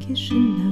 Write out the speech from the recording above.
think you know.